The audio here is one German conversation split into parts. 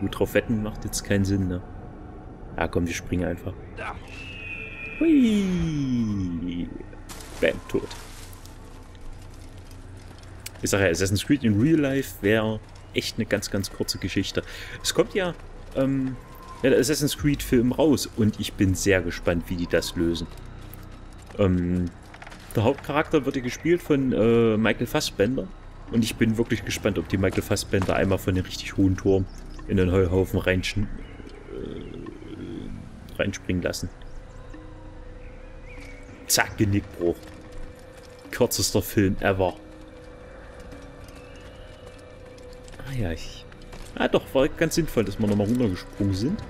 Gut, drauf wetten macht jetzt keinen Sinn, ne? Ja, komm, wir springen einfach. Hui! Bam, tot. Ich sage ja, Assassin's Creed in Real Life wäre echt eine ganz, ganz kurze Geschichte. Es kommt ja, ähm, ja der Assassin's Creed Film raus und ich bin sehr gespannt, wie die das lösen. Ähm, der Hauptcharakter wird ja gespielt von äh, Michael Fassbender und ich bin wirklich gespannt, ob die Michael Fassbender einmal von dem richtig hohen Turm in den Heuhaufen reinsch äh, reinspringen lassen. Zack, Genickbruch. Kürzester Film ever. Ah ja, ich... Ah doch, war ganz sinnvoll, dass wir nochmal runtergesprungen sind.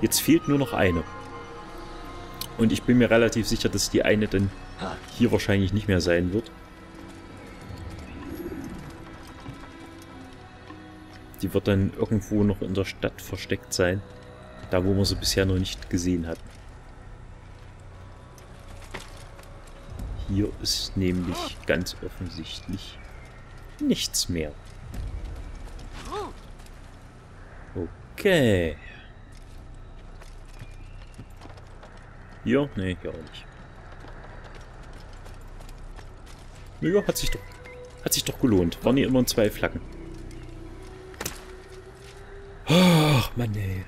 Jetzt fehlt nur noch eine. Und ich bin mir relativ sicher, dass die eine dann hier wahrscheinlich nicht mehr sein wird. Die wird dann irgendwo noch in der Stadt versteckt sein. Da, wo wir sie bisher noch nicht gesehen hatten. Hier ist nämlich ganz offensichtlich nichts mehr. Okay. Hier? Nee, hier auch nicht. Naja, hat sich doch, hat sich doch gelohnt. Waren hier immer zwei Flaggen. Ach, Mann, ey.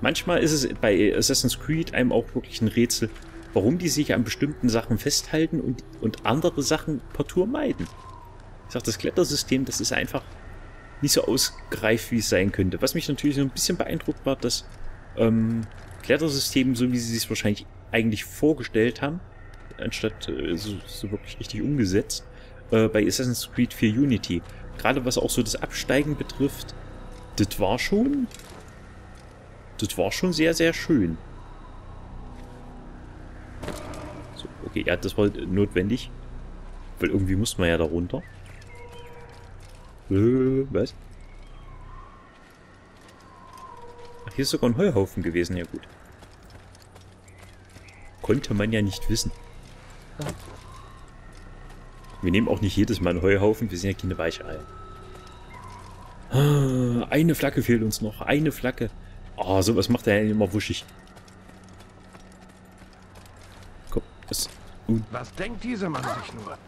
Manchmal ist es bei Assassin's Creed einem auch wirklich ein Rätsel, warum die sich an bestimmten Sachen festhalten und, und andere Sachen partout meiden. Ich sag, das Klettersystem, das ist einfach nicht so ausgereift, wie es sein könnte. Was mich natürlich so ein bisschen beeindruckt war, dass ähm, Klettersystem, so wie sie es wahrscheinlich eigentlich vorgestellt haben, anstatt äh, so, so, wirklich richtig umgesetzt, äh, bei Assassin's Creed 4 Unity. Gerade was auch so das Absteigen betrifft, das war schon das war schon sehr, sehr schön. So, okay, ja, das war notwendig. Weil irgendwie muss man ja da runter. Äh, was? Ach, hier ist sogar ein Heuhaufen gewesen. Ja gut. Konnte man ja nicht wissen. Wir nehmen auch nicht jedes Mal einen Heuhaufen. Wir sind ja keine Weicheier. Ah, eine Flagge fehlt uns noch. Eine Flagge. Oh, sowas macht er ja immer wuschig. Komm, was? Uh. Was denkt dieser Mann sich nur?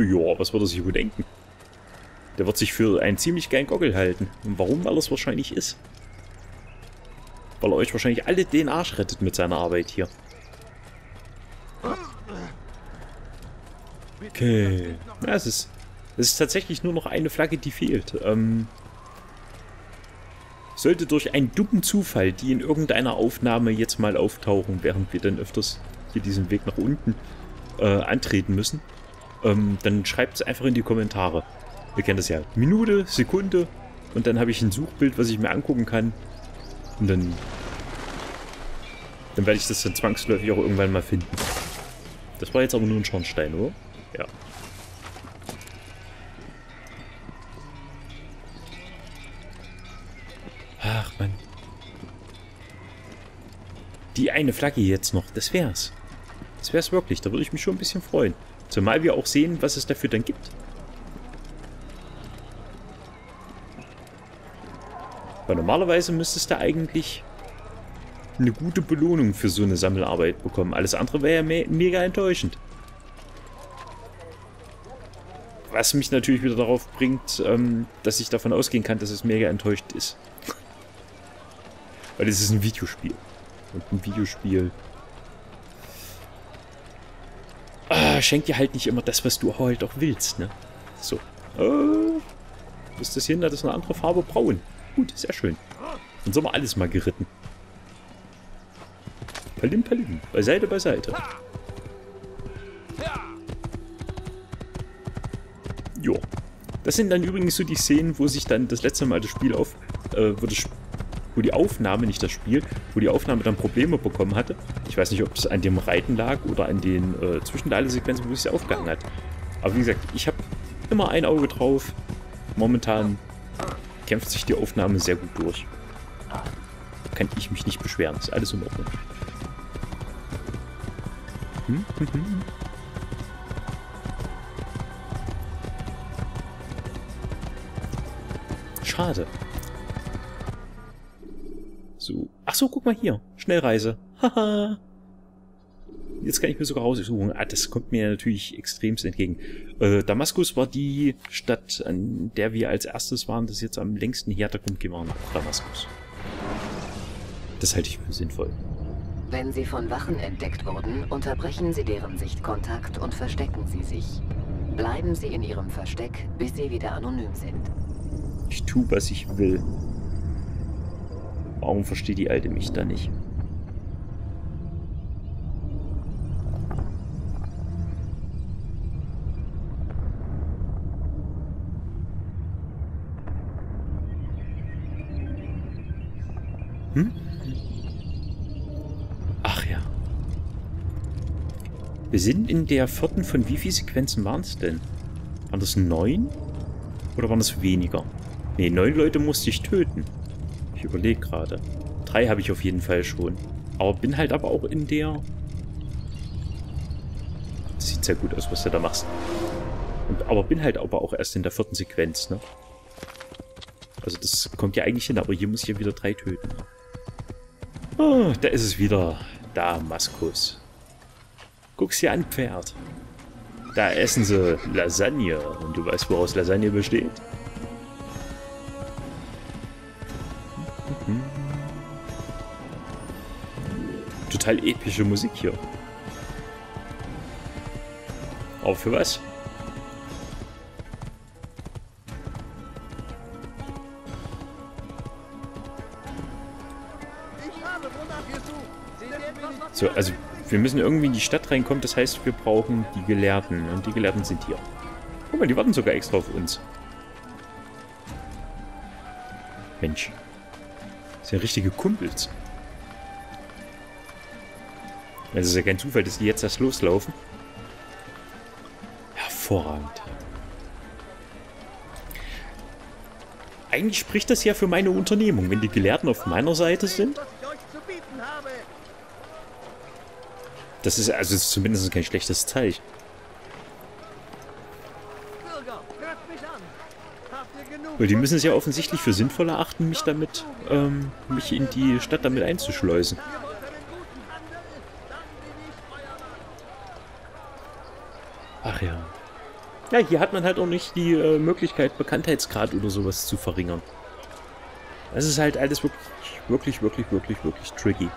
Ja, was wird er sich wohl denken? Der wird sich für einen ziemlich geilen Gockel halten. Und warum? Weil er es wahrscheinlich ist. Weil er euch wahrscheinlich alle den Arsch rettet mit seiner Arbeit hier. Okay. Ja, es ist, es ist tatsächlich nur noch eine Flagge, die fehlt. Ähm, sollte durch einen dummen Zufall die in irgendeiner Aufnahme jetzt mal auftauchen, während wir dann öfters hier diesen Weg nach unten äh, antreten müssen, ähm, dann schreibt es einfach in die Kommentare. Ihr kennt das ja. Minute, Sekunde und dann habe ich ein Suchbild, was ich mir angucken kann. Und dann, dann werde ich das dann zwangsläufig auch irgendwann mal finden. Das war jetzt aber nur ein Schornstein, oder? Ja. Ach, Mann. Die eine Flagge jetzt noch, das wär's. Das wär's wirklich, da würde ich mich schon ein bisschen freuen. Zumal wir auch sehen, was es dafür dann gibt. Weil normalerweise müsstest du eigentlich eine gute Belohnung für so eine Sammelarbeit bekommen. Alles andere wäre ja me mega enttäuschend. Was mich natürlich wieder darauf bringt, ähm, dass ich davon ausgehen kann, dass es mega enttäuscht ist. Weil es ist ein Videospiel. Und ein Videospiel ah, schenkt dir halt nicht immer das, was du halt auch willst, ne? So. Äh, ist das hin? Das ist eine andere Farbe braun. Gut, sehr schön. Dann sind wir alles mal geritten. Palim, palim. Beiseite, beiseite. Jo. Das sind dann übrigens so die Szenen, wo sich dann das letzte Mal das Spiel auf... Äh, wo das wo die Aufnahme, nicht das Spiel, wo die Aufnahme dann Probleme bekommen hatte. Ich weiß nicht, ob es an dem Reiten lag oder an den äh, Zwischenteile-Sequenzen, wo es sich aufgehangen hat. Aber wie gesagt, ich habe immer ein Auge drauf. Momentan kämpft sich die Aufnahme sehr gut durch. Da kann ich mich nicht beschweren. Ist alles in Ordnung. Hm? Schade. So. Ach so, guck mal hier. Schnellreise. Haha. Jetzt kann ich mir sogar raussuchen. Ah, das kommt mir natürlich extremst entgegen. Äh, Damaskus war die Stadt, an der wir als erstes waren, das jetzt am längsten härter kommt, gehen wir nach Damaskus. Das halte ich für sinnvoll. Wenn Sie von Wachen entdeckt wurden, unterbrechen Sie deren Sichtkontakt und verstecken Sie sich. Bleiben Sie in Ihrem Versteck, bis Sie wieder anonym sind. Ich tue, was ich will. Warum versteht die Alte mich da nicht? Hm? Ach ja. Wir sind in der vierten von wie viele Sequenzen waren es denn? Waren das neun? Oder waren das weniger? Ne, neun Leute musste ich töten. Ich überlege gerade. Drei habe ich auf jeden Fall schon. Aber bin halt aber auch in der... Das sieht sehr gut aus, was du da machst. Und, aber bin halt aber auch erst in der vierten Sequenz, ne? Also das kommt ja eigentlich hin, aber hier muss ich ja wieder drei töten. Oh, da ist es wieder. Damaskus. Guck's dir an, Pferd. Da essen sie Lasagne. Und du weißt, woraus Lasagne besteht? Total epische Musik hier. Aber für was? So, also wir müssen irgendwie in die Stadt reinkommen, das heißt, wir brauchen die Gelehrten. Und die Gelehrten sind hier. Guck mal, die warten sogar extra auf uns. Mensch. Das sind ja richtige Kumpels. Es ist ja kein Zufall, dass die jetzt erst loslaufen. Hervorragend. Eigentlich spricht das ja für meine Unternehmung, wenn die Gelehrten auf meiner Seite sind. Das ist also ist zumindest kein schlechtes Zeichen. Weil die müssen es ja offensichtlich für sinnvoll erachten, mich damit, ähm, mich in die Stadt damit einzuschleusen. Ach ja. Ja, hier hat man halt auch nicht die äh, Möglichkeit, Bekanntheitsgrad oder sowas zu verringern. Das ist halt alles wirklich, wirklich, wirklich, wirklich, wirklich tricky.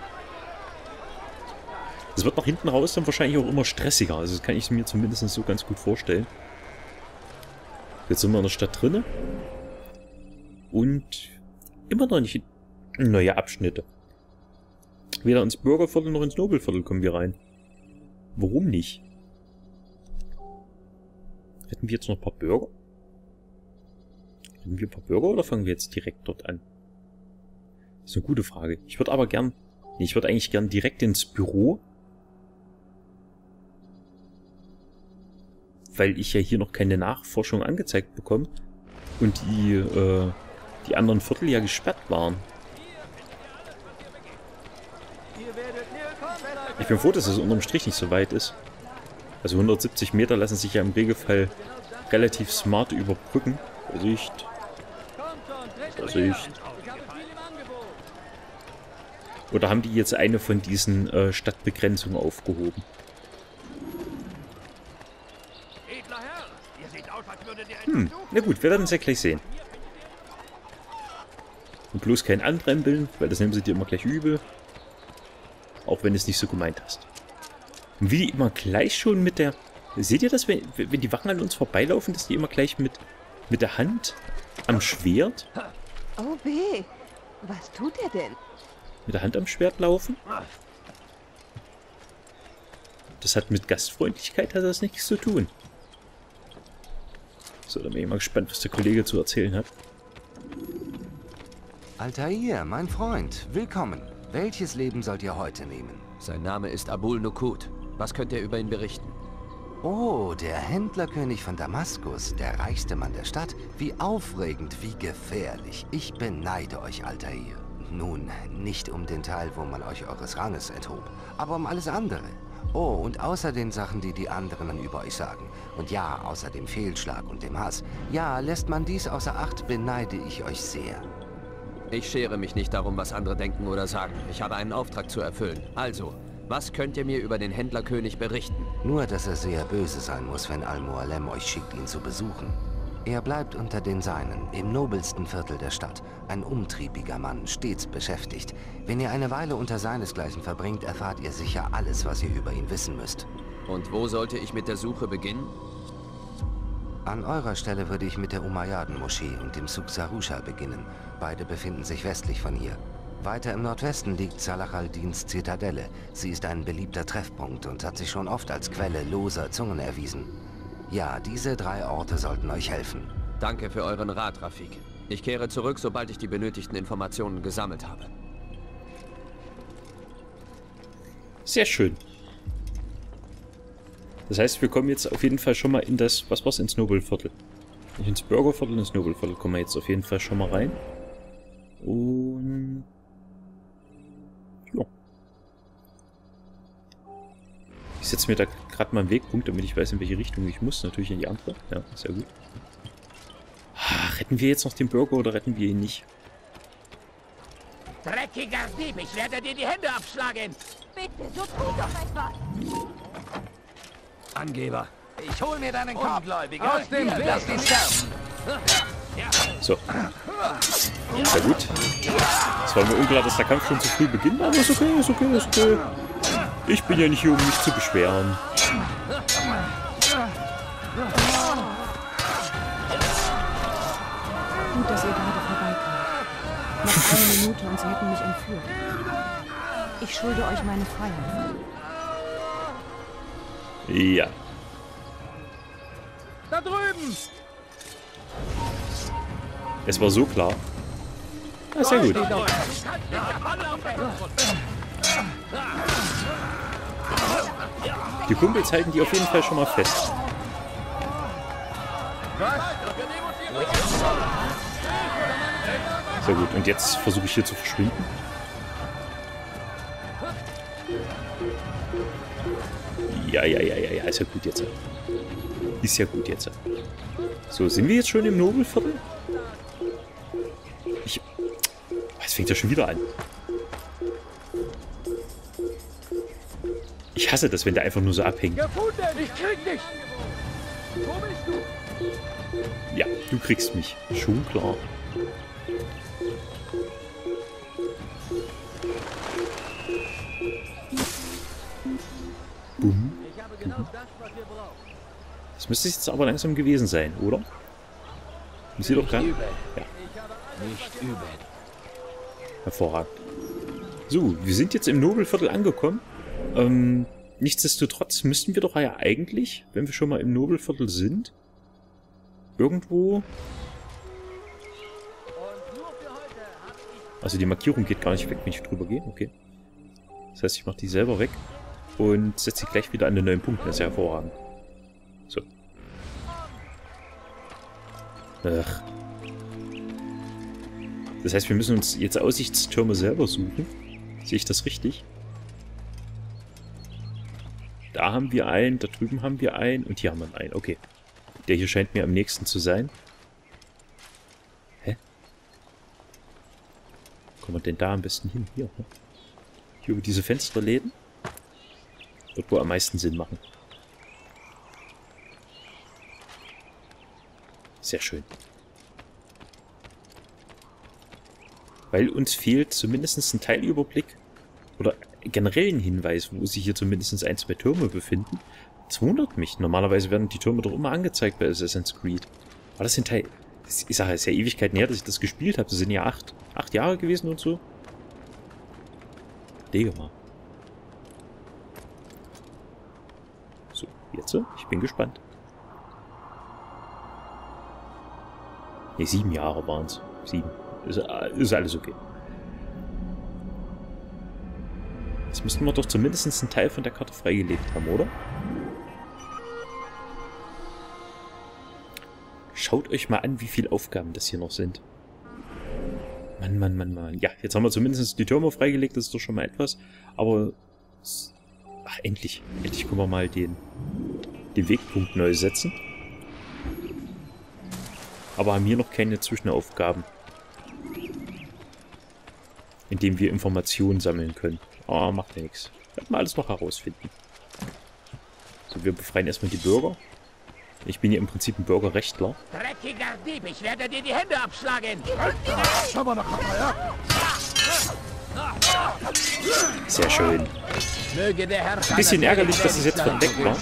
Es wird nach hinten raus dann wahrscheinlich auch immer stressiger. Also das kann ich mir zumindest so ganz gut vorstellen. Jetzt sind wir in der Stadt drinne. Und immer noch nicht neue Abschnitte. Weder ins Bürgerviertel noch ins Nobelviertel kommen wir rein. Warum nicht? Hätten wir jetzt noch ein paar Bürger? Hätten wir ein paar Bürger oder fangen wir jetzt direkt dort an? Das ist eine gute Frage. Ich würde aber gern... Nee, ich würde eigentlich gern direkt ins Büro weil ich ja hier noch keine Nachforschung angezeigt bekomme und die, äh, die anderen Viertel ja gesperrt waren. Ich bin froh, dass es unterm Strich nicht so weit ist. Also 170 Meter lassen sich ja im Regelfall relativ smart überbrücken. Vorsicht. Vorsicht. Oder haben die jetzt eine von diesen äh, Stadtbegrenzungen aufgehoben? Hm, na gut, wir werden es ja gleich sehen. Und bloß kein Anrempeln, weil das nehmen sie dir immer gleich übel. Auch wenn du es nicht so gemeint hast. Und wie die immer gleich schon mit der... Seht ihr das, wenn, wenn die Wachen an uns vorbeilaufen, dass die immer gleich mit, mit der Hand am Schwert... Oh weh, was tut er denn? Mit der Hand am Schwert laufen? Das hat mit Gastfreundlichkeit hat das nichts zu tun. So, dann bin ich mal gespannt, was der Kollege zu erzählen hat. Altair, mein Freund, willkommen. Welches Leben sollt ihr heute nehmen? Sein Name ist Abul Nukut. Was könnt ihr über ihn berichten? Oh, der Händlerkönig von Damaskus, der reichste Mann der Stadt. Wie aufregend, wie gefährlich. Ich beneide euch, Altair. Nun, nicht um den Teil, wo man euch eures Ranges enthob, aber um alles andere. Oh, und außer den Sachen, die die anderen dann über euch sagen. Und ja, außer dem Fehlschlag und dem Hass. Ja, lässt man dies außer Acht, beneide ich euch sehr. Ich schere mich nicht darum, was andere denken oder sagen. Ich habe einen Auftrag zu erfüllen. Also, was könnt ihr mir über den Händlerkönig berichten? Nur, dass er sehr böse sein muss, wenn Al-Mualem euch schickt, ihn zu besuchen. Er bleibt unter den Seinen, im nobelsten Viertel der Stadt. Ein umtriebiger Mann, stets beschäftigt. Wenn ihr eine Weile unter seinesgleichen verbringt, erfahrt ihr sicher alles, was ihr über ihn wissen müsst. Und wo sollte ich mit der Suche beginnen? An eurer Stelle würde ich mit der Umayyaden-Moschee und dem Suk Sarusha beginnen. Beide befinden sich westlich von hier. Weiter im Nordwesten liegt Salah al-Dins Zitadelle. Sie ist ein beliebter Treffpunkt und hat sich schon oft als Quelle loser Zungen erwiesen. Ja, diese drei Orte sollten euch helfen. Danke für euren Rat, Rafik. Ich kehre zurück, sobald ich die benötigten Informationen gesammelt habe. Sehr schön. Das heißt, wir kommen jetzt auf jeden Fall schon mal in das, was war's, ins Nobelviertel. Nicht ins Bürgerviertel, ins Nobelviertel kommen wir jetzt auf jeden Fall schon mal rein. Und... Ich setze mir da gerade mal einen Wegpunkt, damit ich weiß, in welche Richtung ich muss. Natürlich in die andere. Ja, sehr gut. Retten wir jetzt noch den Bürger oder retten wir ihn nicht? Dreckiger Dieb, ich werde dir die Hände abschlagen. Bitte, so tu doch etwas. Angeber. Ich hol mir deinen Kopf. Ungläubiger. Aus dem Weg. lass ihn sterben. So. Sehr gut. Es war mir unklar, dass der Kampf schon zu früh beginnt, aber ist okay, ist okay, ist okay. Ich bin ja nicht hier, um mich zu beschweren. Gut, dass ihr gerade vorbeikamt. Noch eine Minute und sie hätten mich entführt. Ich schulde euch meine Freiheit. Ja. Da drüben. Es war so klar. Ja, sehr gut. Die Kumpels halten die auf jeden Fall schon mal fest. Sehr gut. Und jetzt versuche ich hier zu verschwinden. Ja, ja, ja, ja, ja. Ist ja gut jetzt. Ist ja gut jetzt. So, sind wir jetzt schon im Nobelviertel? Ich... Es fängt ja schon wieder an. Ich hasse das, wenn der einfach nur so abhängt. Ja, du kriegst mich. Schon klar. Bumm. Das müsste jetzt aber langsam gewesen sein, oder? Muss hier doch kein... Ja, Nicht übel. hervorragend. So, wir sind jetzt im Nobelviertel angekommen. Ähm, nichtsdestotrotz müssten wir doch ja eigentlich, wenn wir schon mal im Nobelviertel sind, irgendwo... Also die Markierung geht gar nicht weg, wenn ich drüber gehe. Okay. Das heißt, ich mache die selber weg und setze sie gleich wieder an den neuen Punkt. Das ist ja hervorragend. So. Ach. Das heißt, wir müssen uns jetzt Aussichtstürme selber suchen. Sehe ich das richtig? Haben wir einen, da drüben haben wir einen und hier haben wir einen. Okay. Der hier scheint mir am nächsten zu sein. Hä? Kommen wir denn da am besten hin? Hier, ne? Hier über diese Fensterläden? Wird wohl am meisten Sinn machen. Sehr schön. Weil uns fehlt zumindest ein Teilüberblick oder generell ein Hinweis, wo sich hier zumindest ein, zwei Türme befinden. Das wundert mich. Normalerweise werden die Türme doch immer angezeigt bei Assassin's Creed. Aber das sind Teil... Ich sage, es ist ja Ewigkeiten her, dass ich das gespielt habe. Das sind ja acht, acht Jahre gewesen und so. Lege mal. So, jetzt so. Ich bin gespannt. Ne, sieben Jahre waren es. Sieben. Ist, äh, ist alles okay. Jetzt müssten wir doch zumindest einen Teil von der Karte freigelegt haben, oder? Schaut euch mal an, wie viele Aufgaben das hier noch sind. Mann, Mann, Mann, Mann. Ja, jetzt haben wir zumindest die Türme freigelegt, das ist doch schon mal etwas. Aber... Ach, endlich. Endlich können wir mal den, den Wegpunkt neu setzen. Aber haben hier noch keine Zwischenaufgaben. Indem wir Informationen sammeln können. Aber macht ja nichts. Werden wir alles noch herausfinden. So, wir befreien erstmal die Bürger. Ich bin hier im Prinzip ein Bürgerrechtler. Dreckiger Dieb, ich werde dir die Hände abschlagen. Sehr schön. Möge der Herr... Bisschen ärgerlich, dass es jetzt verdeckt war.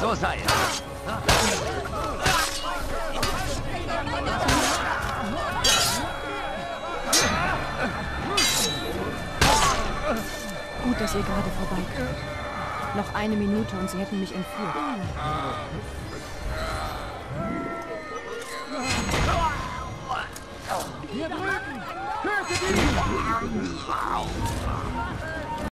So sei es. Gut, dass ihr gerade vorbeikommt. Noch eine Minute und sie hätten mich entführt.